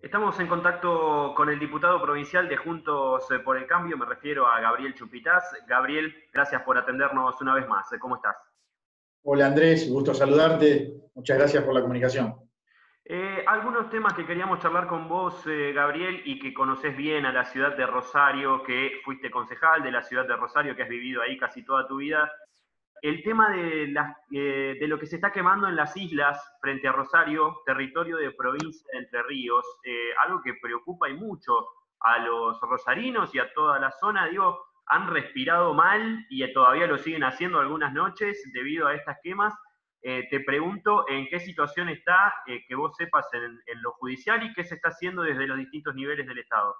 Estamos en contacto con el diputado provincial de Juntos eh, por el Cambio, me refiero a Gabriel Chupitaz. Gabriel, gracias por atendernos una vez más. ¿Cómo estás? Hola Andrés, gusto saludarte. Muchas gracias por la comunicación. Eh, algunos temas que queríamos charlar con vos, eh, Gabriel, y que conoces bien a la ciudad de Rosario, que fuiste concejal de la ciudad de Rosario, que has vivido ahí casi toda tu vida, el tema de, eh, de, lo que se está quemando en las islas frente a Rosario, territorio de provincia de Entre Ríos, eh, algo que preocupa y mucho a los rosarinos y a toda la zona, digo, han respirado mal y todavía lo siguen haciendo algunas noches debido a estas quemas. Eh, te pregunto en qué situación está, que vos sepas en, en lo judicial y qué se está haciendo desde los distintos niveles del Estado.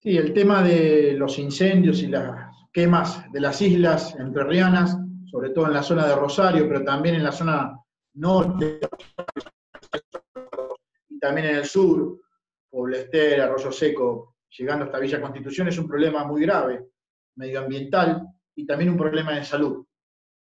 Sí, el tema de los incendios y las quemas de las islas entrerrianas, sobre todo en la zona de Rosario, pero también en la zona norte y también en el sur, Poblester, Arroyo Seco, llegando hasta Villa Constitución, es un problema muy grave, medioambiental y también un problema de salud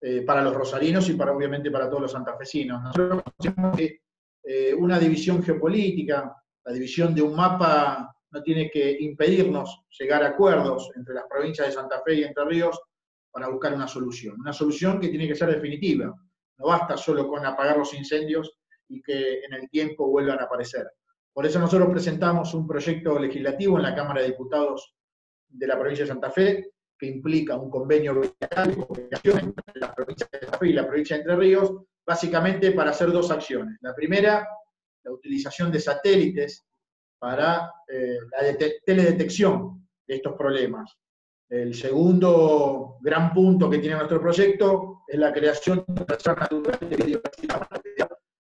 eh, para los rosarinos y para obviamente para todos los santafesinos. Nosotros consideramos que eh, una división geopolítica, la división de un mapa no tiene que impedirnos llegar a acuerdos entre las provincias de Santa Fe y Entre Ríos para buscar una solución. Una solución que tiene que ser definitiva. No basta solo con apagar los incendios y que en el tiempo vuelvan a aparecer. Por eso nosotros presentamos un proyecto legislativo en la Cámara de Diputados de la provincia de Santa Fe que implica un convenio bilateral de cooperación entre la provincia de Santa Fe y la provincia de Entre Ríos, básicamente para hacer dos acciones. La primera, la utilización de satélites para eh, la teledetección de estos problemas. El segundo gran punto que tiene nuestro proyecto es la creación de reservas naturales de biodiversidad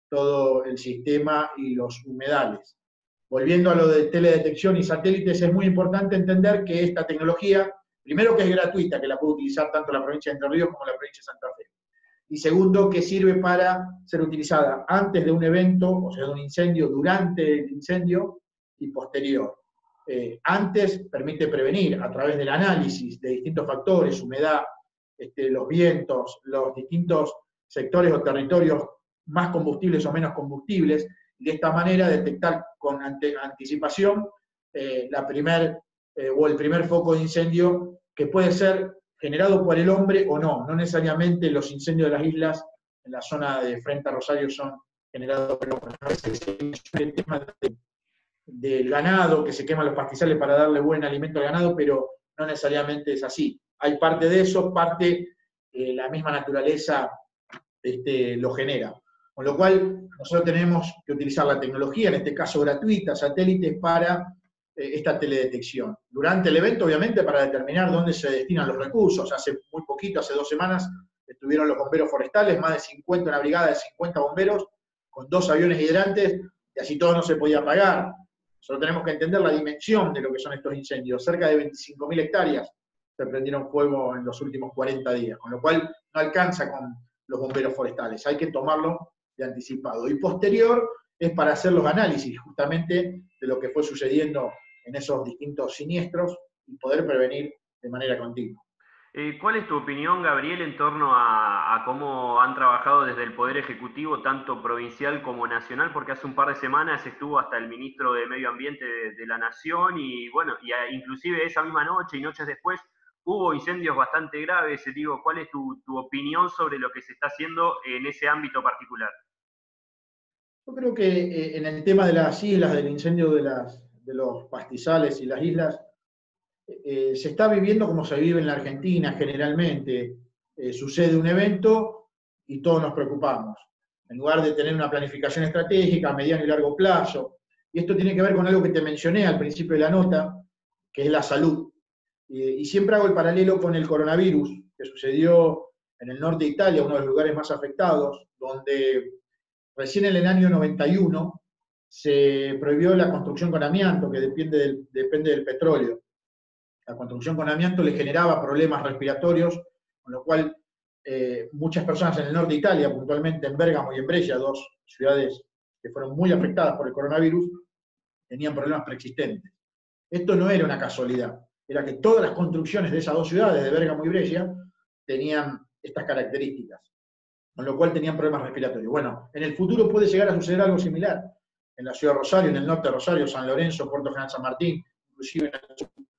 todo el sistema y los humedales. Volviendo a lo de teledetección y satélites, es muy importante entender que esta tecnología, primero que es gratuita, que la puede utilizar tanto la provincia de Entre Ríos como la provincia de Santa Fe. Y segundo, que sirve para ser utilizada antes de un evento, o sea, de un incendio, durante el incendio, y posterior. Eh, antes permite prevenir a través del análisis de distintos factores, humedad, este, los vientos, los distintos sectores o territorios más combustibles o menos combustibles, de esta manera detectar con anticipación eh, la primer, eh, o el primer foco de incendio que puede ser generado por el hombre o no. No necesariamente los incendios de las islas en la zona de frente a Rosario son generados por el hombre. Del ganado, que se queman los pastizales para darle buen alimento al ganado, pero no necesariamente es así. Hay parte de eso, parte eh, la misma naturaleza este, lo genera. Con lo cual, nosotros tenemos que utilizar la tecnología, en este caso gratuita, satélites, para eh, esta teledetección. Durante el evento, obviamente, para determinar dónde se destinan los recursos. Hace muy poquito, hace dos semanas, estuvieron los bomberos forestales, más de 50, una brigada de 50 bomberos, con dos aviones hidrantes, y así todo no se podía pagar. Solo tenemos que entender la dimensión de lo que son estos incendios. Cerca de 25.000 hectáreas se prendieron fuego en los últimos 40 días, con lo cual no alcanza con los bomberos forestales. Hay que tomarlo de anticipado. Y posterior es para hacer los análisis justamente de lo que fue sucediendo en esos distintos siniestros y poder prevenir de manera continua. Eh, ¿Cuál es tu opinión, Gabriel, en torno a, cómo han trabajado desde el Poder Ejecutivo, tanto provincial como nacional? Porque hace un par de semanas estuvo hasta el ministro de Medio Ambiente de, la Nación y, bueno, inclusive esa misma noche y noches después hubo incendios bastante graves. Digo, ¿cuál es tu, opinión sobre lo que se está haciendo en ese ámbito particular? Yo creo que eh, en el tema de las islas, del incendio de los pastizales y las islas, eh, se está viviendo como se vive en la Argentina generalmente. Eh, sucede un evento y todos nos preocupamos. En lugar de tener una planificación estratégica a mediano y largo plazo. Y esto tiene que ver con algo que te mencioné al principio de la nota, que es la salud. y siempre hago el paralelo con el coronavirus, que sucedió en el norte de Italia, uno de los lugares más afectados, donde recién en el año 91 se prohibió la construcción con amianto, que depende depende del petróleo la construcción con amianto le generaba problemas respiratorios, con lo cual eh, muchas personas en el norte de Italia, puntualmente en Bérgamo y en Brescia, dos ciudades que fueron muy afectadas por el coronavirus, tenían problemas preexistentes. Esto no era una casualidad, era que todas las construcciones de esas dos ciudades, de Bérgamo y Brescia, tenían estas características, con lo cual tenían problemas respiratorios. Bueno, en el futuro puede llegar a suceder algo similar. en la ciudad de Rosario, en el norte de Rosario, San Lorenzo, Puerto General San Martín, inclusive en el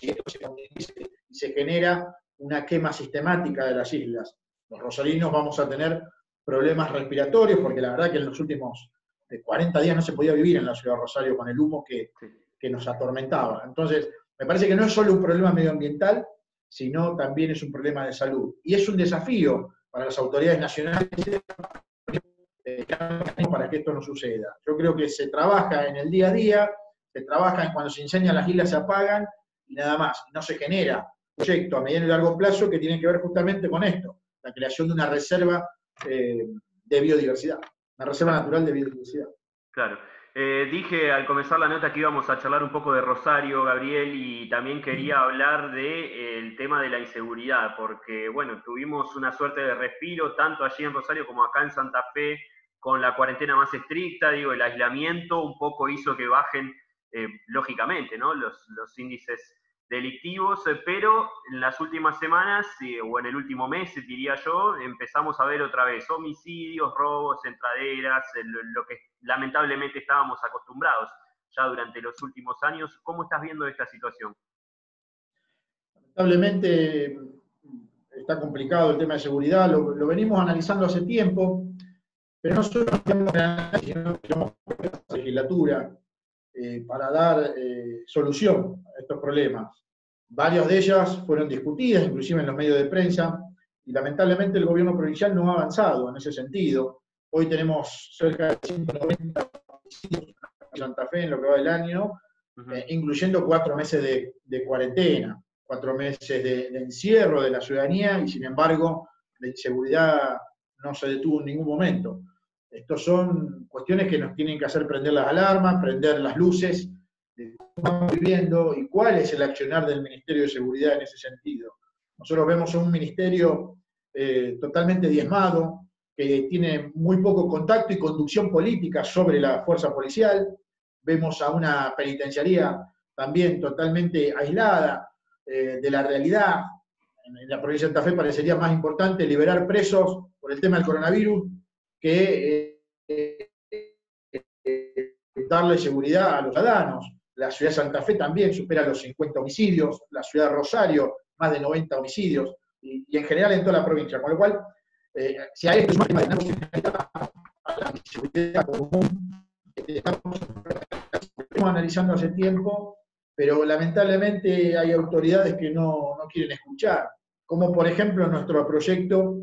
y se genera una quema sistemática de las islas. Los rosarinos vamos a tener problemas respiratorios, porque la verdad que en los últimos 40 días no se podía vivir en la ciudad de Rosario con el humo que, que nos atormentaba. Entonces, me parece que no es solo un problema medioambiental, sino también es un problema de salud. Y es un desafío para las autoridades nacionales para que esto no suceda. Yo creo que se trabaja en el día a día, se trabaja en cuando se incendian las islas se apagan y nada más. No se genera proyecto a mediano y largo plazo que tiene que ver justamente con esto, la creación de una reserva eh, de biodiversidad, una reserva natural de biodiversidad. Claro. Eh, dije al comenzar la nota que íbamos a charlar un poco de Rosario, Gabriel, y también quería hablar del de, tema de la inseguridad, porque, bueno, tuvimos una suerte de respiro, tanto allí en Rosario como acá en Santa Fe, con la cuarentena más estricta, digo, el aislamiento un poco hizo que bajen, eh, lógicamente, ¿no? Los, los índices delictivos, eh, pero en las últimas semanas, o en el último mes, diría yo, empezamos a ver otra vez homicidios, robos, entraderas, lo que lamentablemente estábamos acostumbrados ya durante los últimos años. ¿Cómo estás viendo esta situación? Lamentablemente está complicado el tema de seguridad, lo, venimos analizando hace tiempo, pero no solo tenemos la legislatura eh, para dar eh, solución a estos problemas. Varias de ellas fueron discutidas, inclusive en los medios de prensa, y lamentablemente el gobierno provincial no ha avanzado en ese sentido. Hoy tenemos cerca de 190 en Santa Fe en lo que va del año, eh, incluyendo cuatro meses de, cuarentena, cuatro meses de, encierro de la ciudadanía y sin embargo la inseguridad no se detuvo en ningún momento. Estos son cuestiones que nos tienen que hacer prender las alarmas, prender las luces de cómo estamos viviendo y cuál es el accionar del Ministerio de Seguridad en ese sentido. Nosotros vemos un ministerio eh, totalmente diezmado, que tiene muy poco contacto y conducción política sobre la fuerza policial. Vemos a una penitenciaría también totalmente aislada eh, de la realidad. En, la provincia de Santa Fe parecería más importante liberar presos por el tema del coronavirus que eh, darle seguridad a los ciudadanos. La ciudad de Santa Fe también supera los 50 homicidios, la ciudad de Rosario más de 90 homicidios, y, en general en toda la provincia. Con lo cual, eh, si hay esto es a la seguridad común, estamos, analizando hace tiempo, pero lamentablemente hay autoridades que no, no quieren escuchar, como por ejemplo nuestro proyecto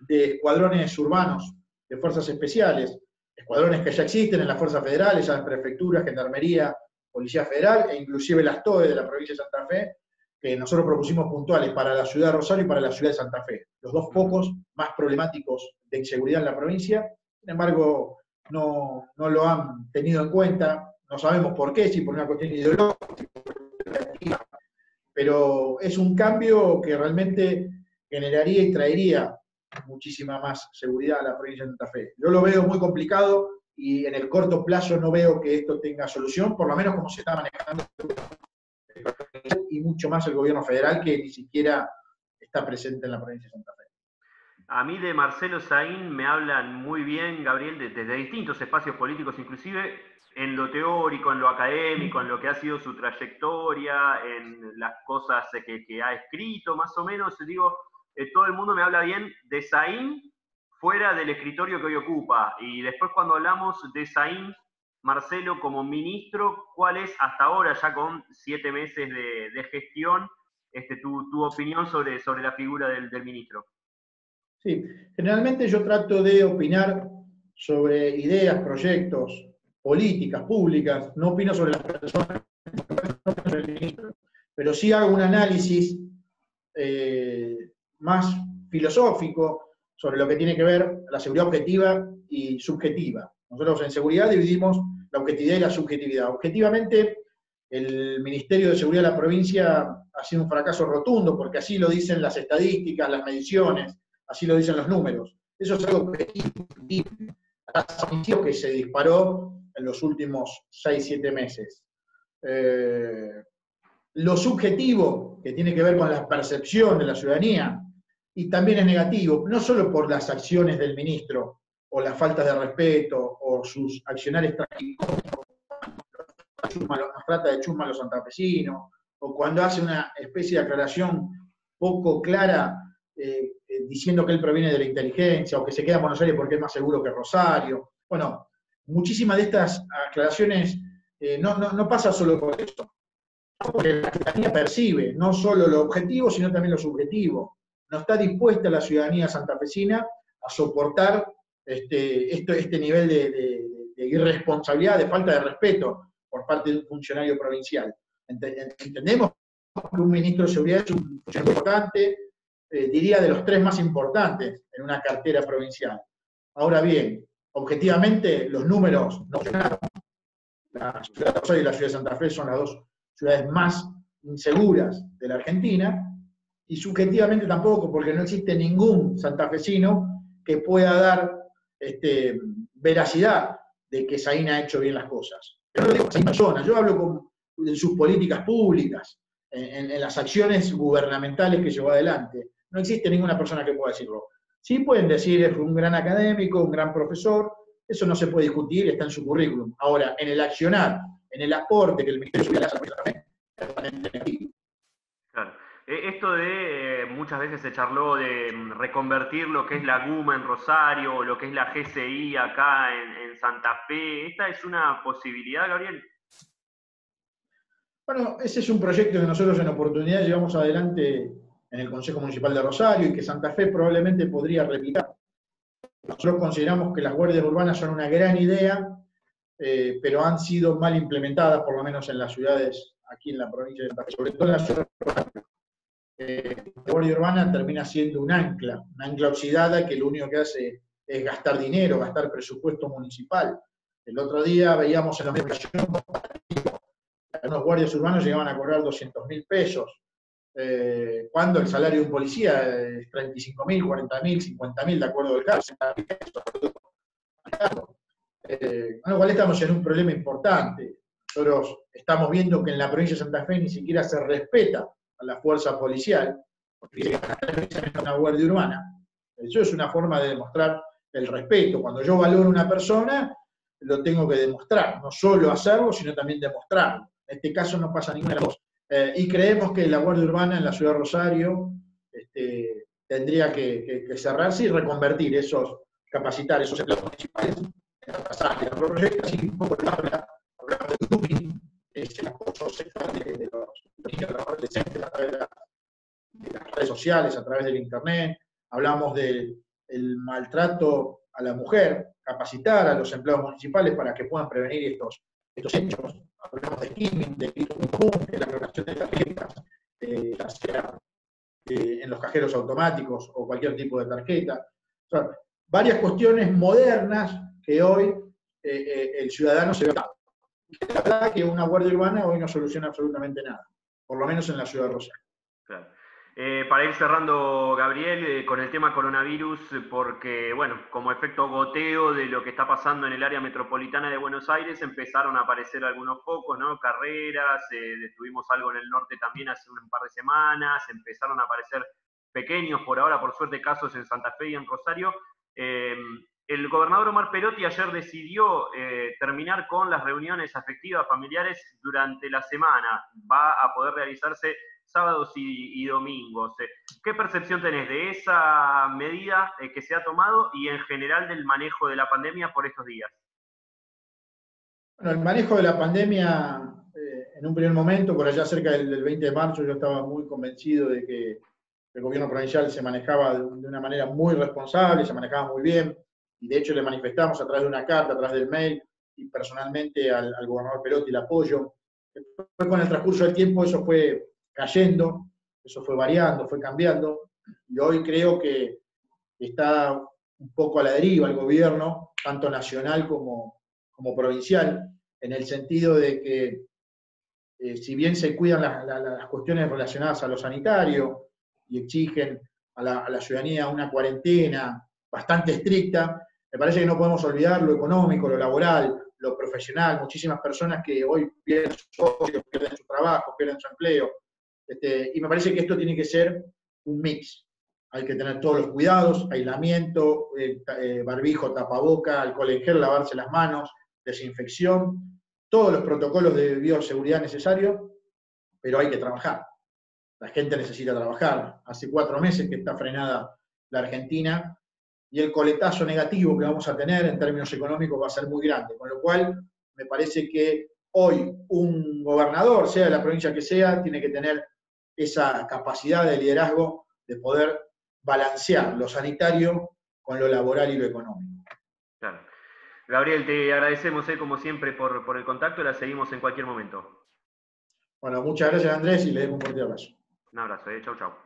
de escuadrones urbanos de fuerzas especiales, escuadrones que ya existen en las fuerzas federales, en las prefecturas, gendarmería, Policía Federal e inclusive las TOE de la provincia de Santa Fe, que nosotros propusimos puntuales para la ciudad de Rosario y para la ciudad de Santa Fe, los dos pocos más problemáticos de inseguridad en la provincia. Sin embargo, no, no lo han tenido en cuenta, no sabemos por qué, si por una cuestión ideológica, pero es un cambio que realmente generaría y traería muchísima más seguridad a la provincia de Santa Fe. Yo lo veo muy complicado, y en el corto plazo no veo que esto tenga solución, por lo menos como se está manejando y mucho más el gobierno federal que ni siquiera está presente en la provincia de Santa Fe. A mí de Marcelo Saín me hablan muy bien, Gabriel, desde distintos espacios políticos, inclusive en lo teórico, en lo académico, en lo que ha sido su trayectoria, en las cosas que, que ha escrito, más o menos. Digo, eh, todo el mundo me habla bien de Saín fuera del escritorio que hoy ocupa. Y después cuando hablamos de Saín, Marcelo, como ministro, ¿cuál es hasta ahora, ya con siete meses de, gestión, este, tu, tu, opinión sobre, sobre la figura del, ministro? Sí, generalmente yo trato de opinar sobre ideas, proyectos, políticas públicas, no opino sobre las personas, pero sí hago un análisis eh, más filosófico, sobre lo que tiene que ver la seguridad objetiva y subjetiva. Nosotros en seguridad dividimos la objetividad y la subjetividad. Objetivamente, el Ministerio de Seguridad de la provincia ha sido un fracaso rotundo, porque así lo dicen las estadísticas, las mediciones, así lo dicen los números. Eso es algo que se disparó en los últimos 6-7 meses. Eh, lo subjetivo, que tiene que ver con la percepción de la ciudadanía, y también es negativo, no solo por las acciones del ministro o la falta de respeto o sus accionarios trágicos, nos trata de chusma a los santafesinos, o cuando hace una especie de aclaración poco clara eh, eh, diciendo que él proviene de la inteligencia o que se queda en Buenos Aires porque es más seguro que Rosario. Bueno, muchísimas de estas aclaraciones eh, no, no, pasa solo por eso, porque la ciudadanía percibe no solo lo objetivo, sino también lo subjetivo. No está dispuesta la ciudadanía santafesina a soportar este, este nivel de, irresponsabilidad, de falta de respeto por parte de un funcionario provincial. Entendemos que un ministro de seguridad es un funcionario importante, eh, diría de los tres más importantes en una cartera provincial. Ahora bien, objetivamente los números no funcionaron. La ciudad de Rosario y la ciudad de Santa Fe son las dos ciudades más inseguras de la Argentina, y subjetivamente tampoco, porque no existe ningún santafesino que pueda dar este, veracidad de que Saín ha hecho bien las cosas. Pero no digo Saín persona, yo hablo con, de sus políticas públicas, en, las acciones gubernamentales que llevó adelante. No existe ninguna persona que pueda decirlo. Sí pueden decir es un gran académico, un gran profesor, eso no se puede discutir, está en su currículum. Ahora, en el accionar, en el aporte que el Ministerio de también, Claro. E, esto de, eh, muchas veces se charló de mm, reconvertir lo que es la GUMA en Rosario, o lo que es la GCI acá en, Santa Fe, ¿esta es una posibilidad, Gabriel? Bueno, ese es un proyecto que nosotros en oportunidad llevamos adelante en el Consejo Municipal de Rosario y que Santa Fe probablemente podría replicar. Nosotros consideramos que las guardias urbanas son una gran idea, eh, pero han sido mal implementadas, por lo menos en las ciudades aquí en la provincia de Santa sobre todo en la ciudad de. La guardia urbana termina siendo un ancla, una ancla oxidada que lo único que hace es gastar dinero, gastar presupuesto municipal. El otro día veíamos en la medios unos guardias urbanos llegaban a cobrar 200 mil pesos, eh, cuando el salario de un policía es 35 mil, 40 mil, 50 mil, de acuerdo del caso. Eh, con lo cual estamos en un problema importante. Nosotros estamos viendo que en la provincia de Santa Fe ni siquiera se respeta a la fuerza policial, porque es una guardia urbana. Eso es una forma de demostrar el respeto. Cuando yo valoro a una persona, lo tengo que demostrar, no solo hacerlo, sino también demostrarlo. En este caso no pasa ninguna de las dos. Eh, y creemos que la Guardia Urbana en la ciudad de Rosario este, tendría que, cerrarse y reconvertir esos, capacitar esos empleados municipales en. Los proyectos, así un poco habla, hablamos de grouping, es el acoso sexual de, los niños, de los adolescentes a través de, las redes a través del Internet. Hablamos del maltrato a la mujer, capacitar a los empleados municipales para que puedan prevenir estos, estos hechos hablamos de skimming, de de la clonación de tarjetas, eh, ya sea eh, en los cajeros automáticos o cualquier tipo de tarjeta. varias cuestiones modernas que hoy eh, el ciudadano se ve. La verdad que una guardia urbana hoy no soluciona absolutamente nada, por lo menos en la ciudad de Rosario. Eh, para ir cerrando, Gabriel, eh, con el tema coronavirus, porque, bueno, como efecto goteo de lo que está pasando en el área metropolitana de Buenos Aires, empezaron a aparecer algunos focos, ¿no? Carreras, eh, tuvimos algo en el norte también hace un par de semanas, empezaron a aparecer pequeños, por ahora, por suerte, casos en Santa Fe y en Rosario. el gobernador Omar Perotti ayer decidió terminar con las reuniones afectivas familiares durante la semana. Va a poder realizarse sábados y, domingos. Eh, ¿Qué percepción tenés de esa medida eh, que se ha tomado y en general del manejo de la pandemia por estos días? Bueno, el manejo de la pandemia, eh, en un primer momento, por allá cerca del, 20 de marzo, yo estaba muy convencido de que el gobierno provincial se manejaba de, una manera muy responsable, se manejaba muy bien, y de hecho le manifestamos a través de una carta, a través del mail, y personalmente al, gobernador Perotti el apoyo. Con el transcurso del tiempo eso fue cayendo, eso fue variando, fue cambiando, y hoy creo que está un poco a la deriva el gobierno, tanto nacional como, como provincial, en el sentido de que eh, si bien se cuidan las cuestiones relacionadas a lo sanitario y exigen a la, a la, ciudadanía una cuarentena bastante estricta, me parece que no podemos olvidar lo económico, lo laboral, lo profesional, muchísimas personas que hoy pierden su socio, pierden su trabajo, pierden su empleo, este, y me parece que esto tiene que ser un mix. hay que tener todos los cuidados, aislamiento, eh, eh, barbijo, tapaboca, alcohol en gel, lavarse las manos, desinfección, todos los protocolos de bioseguridad necesarios, pero hay que trabajar. La gente necesita trabajar. Hace cuatro meses que está frenada la Argentina y el coletazo negativo que vamos a tener en términos económicos va a ser muy grande. Con lo cual, me parece que hoy un gobernador, sea de la provincia que sea, tiene que tener esa capacidad de liderazgo de poder balancear lo sanitario con lo laboral y lo económico. Claro. Gabriel, te agradecemos eh, como siempre por, por el contacto y la seguimos en cualquier momento. Bueno, muchas gracias Andrés y le dejo un fuerte abrazo. Un abrazo, eh. chau chau.